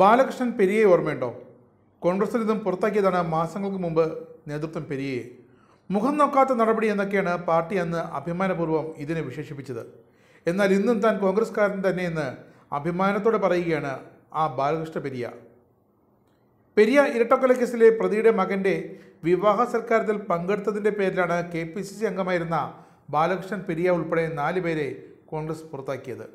ബാലകൃഷ്ണൻ പെരിയെ ഓർമ്മയുണ്ടോ? കോൺഗ്രസിൽ നിന്നും പുറത്താക്കിയതാണ് മാസങ്ങൾക്ക് മുമ്പ് നേതൃത്വം പെരിയെ മുഖം നോക്കാത്ത നടപടി എന്നൊക്കെയാണ് പാർട്ടി അന്ന് അഭിമാനപൂർവം ഇതിനെ വിശേഷിപ്പിച്ചത്. എന്നാൽ ഇന്നും താൻ കോൺഗ്രസ്കാരൻ തന്നെയെന്ന് അഭിമാനത്തോടെ പറയുകയാണ് ആ ബാലകൃഷ്ണ പെരിയ. പെരിയ ഇരട്ടക്കൊല കേസിലെ പ്രതിയുടെ മകന്റെ വിവാഹ സൽക്കാരത്തിൽ പങ്കെടുത്തതിന്റെ പേരിലാണ് കെ പി സി സി അംഗമായിരുന്ന ബാലകൃഷ്ണൻ പെരിയ ഉൾപ്പെടെ നാല് പേരെ കോൺഗ്രസ് പുറത്താക്കിയത്.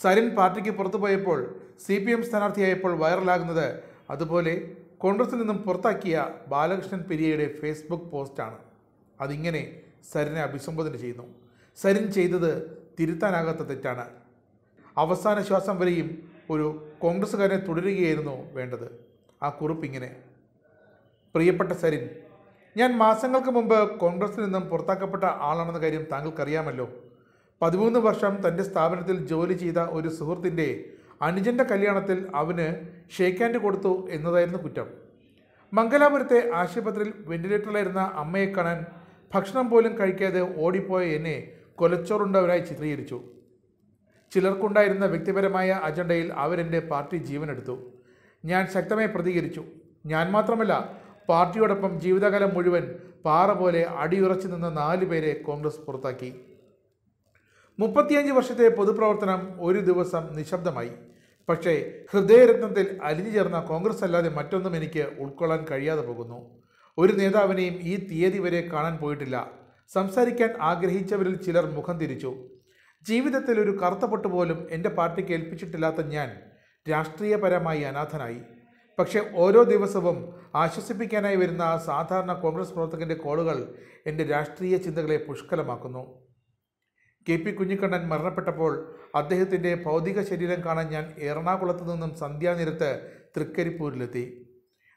സരിൻ പാർട്ടിക്ക് പുറത്തു പോയപ്പോൾ സി പി എം സ്ഥാനാർത്ഥിയായപ്പോൾ വൈറലാകുന്നത് അതുപോലെ കോൺഗ്രസിൽ നിന്നും പുറത്താക്കിയ ബാലകൃഷ്ണൻ പെരിയയുടെ ഫേസ്ബുക്ക് പോസ്റ്റാണ്. അതിങ്ങനെ സരിനെ അഭിസംബോധന ചെയ്യുന്നു. സരിൻ ചെയ്തത് തിരുത്താനാകാത്ത തെറ്റാണ്. അവസാന ശ്വാസം വരെയും ഒരു കോൺഗ്രസ്സുകാരനെ തുടരുകയായിരുന്നു വേണ്ടത്. ആ കുറിപ്പ് ഇങ്ങനെ. പ്രിയപ്പെട്ട സരിൻ ഞാൻ മാസങ്ങൾക്ക് മുമ്പ് കോൺഗ്രസിൽ നിന്നും പുറത്താക്കപ്പെട്ട ആളാണെന്ന കാര്യം താങ്കൾക്കറിയാമല്ലോ. പതിമൂന്ന് വർഷം തന്റെ സ്ഥാപനത്തിൽ ജോലി ചെയ്ത ഒരു സുഹൃത്തിന്റെ അനുജന്റെ കല്യാണത്തിൽ അവന് ഷേക്ക് ഹാൻഡ് കൊടുത്തു എന്നതായിരുന്നു കുറ്റം. മംഗലാപുരത്തെ ആശുപത്രിയിൽ വെന്റിലേറ്ററിലായിരുന്ന അമ്മയെ കാണാൻ ഭക്ഷണം പോലും കഴിക്കാതെ ഓടിപ്പോയ എന്നെ കൊലച്ചോറുണ്ടവരായി ചിത്രീകരിച്ചു. ചിലർക്കുണ്ടായിരുന്ന വ്യക്തിപരമായ അജണ്ടയിൽ അവരെന്റെ പാർട്ടി ജീവനെടുത്തു. ഞാൻ ശക്തമായി പ്രതികരിച്ചു. ഞാൻ മാത്രമല്ല പാർട്ടിയോടൊപ്പം ജീവിതകാലം മുഴുവൻ പാറ പോലെ അടിയുറച്ചു നിന്ന നാല് പേരെ കോൺഗ്രസ് പുറത്താക്കി. മുപ്പത്തിയഞ്ച് വർഷത്തെ പൊതുപ്രവർത്തനം ഒരു ദിവസം നിശബ്ദമായി. പക്ഷേ ഹൃദയരത്നത്തിൽ അലിഞ്ഞു ചേർന്ന കോൺഗ്രസ് അല്ലാതെ മറ്റൊന്നും എനിക്ക് ഉൾക്കൊള്ളാൻ കഴിയാതെ പോകുന്നു. ഒരു നേതാവിനെയും ഈ തീയതി വരെ കാണാൻ പോയിട്ടില്ല. സംസാരിക്കാൻ ആഗ്രഹിച്ചവരിൽ ചിലർ മുഖം തിരിച്ചു. ജീവിതത്തിൽ ഒരു കറുത്ത പൊട്ട് പോലും എന്റെ പാർട്ടിക്ക് ഏൽപ്പിച്ചിട്ടില്ലാത്ത ഞാൻ രാഷ്ട്രീയപരമായി അനാഥനായി. പക്ഷേ ഓരോ ദിവസവും ആശ്വസിപ്പിക്കാനായി വരുന്ന സാധാരണ കോൺഗ്രസ് പ്രവർത്തകന്റെ കോളുകൾ എന്റെ രാഷ്ട്രീയ ചിന്തകളെ പുഷ്കലമാക്കുന്നു. കെ പി കുഞ്ഞിക്കണ്ണൻ മരണപ്പെട്ടപ്പോൾ അദ്ദേഹത്തിന്റെ ഭൗതിക ശരീരം കാണാൻ ഞാൻ എറണാകുളത്ത് നിന്നും സന്ധ്യാനിരത്ത് തൃക്കരിപ്പൂരിലെത്തി.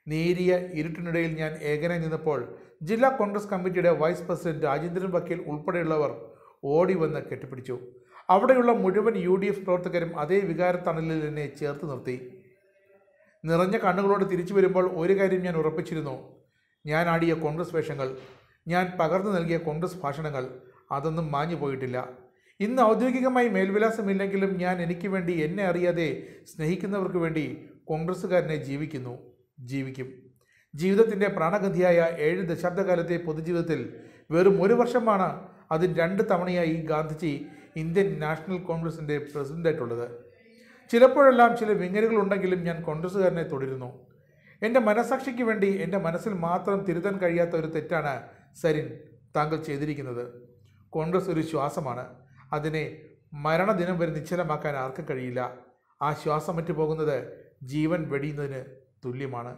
നേരിയ ഇരുട്ടിനിടയിൽ ഞാൻ ഏകനായി നിന്നപ്പോൾ ജില്ലാ കോൺഗ്രസ് കമ്മിറ്റിയുടെ വൈസ് പ്രസിഡന്റ് രാജേന്ദ്രൻ വക്കീൽ ഉൾപ്പെടെയുള്ളവർ ഓടി വന്ന് കെട്ടിപ്പിടിച്ചു. അവിടെയുള്ള മുഴുവൻ യു ഡി എഫ് പ്രവർത്തകരും അതേ വികാരത്തണലിൽ എന്നെ ചേർത്ത് നിർത്തി. നിറഞ്ഞ കണ്ണുകളോട് തിരിച്ചു വരുമ്പോൾ ഒരു കാര്യം ഞാൻ ഉറപ്പിച്ചിരുന്നു. ഞാൻ ആടിയ കോൺഗ്രസ് വേഷങ്ങൾ. ഞാൻ പകർന്നു നൽകിയ കോൺഗ്രസ് ഭാഷണങ്ങൾ. അതൊന്നും മാഞ്ഞു പോയിട്ടില്ല. ഇന്ന് ഔദ്യോഗികമായി മേൽവിലാസമില്ലെങ്കിലും ഞാൻ എനിക്ക് വേണ്ടി എന്നെ അറിയാതെ സ്നേഹിക്കുന്നവർക്ക് വേണ്ടി കോൺഗ്രസ്സുകാരനെ ജീവിക്കുന്നു. ജീവിക്കും. ജീവിതത്തിന്റെ പ്രാണഗന്ധിയായ ഏഴ് ദശാബ്ദകാലത്തെ പൊതുജീവിതത്തിൽ വെറും ഒരു വർഷമാണ് അതിൽ രണ്ട് തവണയായി ഗാന്ധിജി ഇന്ത്യൻ നാഷണൽ കോൺഗ്രസിന്റെ പ്രസിഡന്റായിട്ടുള്ളത് ചിലപ്പോഴെല്ലാം ചില വിങ്ങലുകളുണ്ടെങ്കിലും ഞാൻ കോൺഗ്രസ്സുകാരനെ തുടരുന്നു. എന്റെ മനസാക്ഷിക്ക് വേണ്ടി എന്റെ മനസ്സിൽ മാത്രം തിരുത്താൻ കഴിയാത്ത ഒരു തെറ്റാണ് സരിൻ താങ്കൾ ചെയ്തിരിക്കുന്നത്. കോൺഗ്രസ് ഒരു ശ്വാസമാണ്. അതിനെ മരണദിനം വരെ നിശ്ചലമാക്കാൻ ആർക്കും കഴിയില്ല. ആ ശ്വാസം മറ്റു പോകുന്നത് ജീവൻ വെടിയുന്നതിന് തുല്യമാണ്.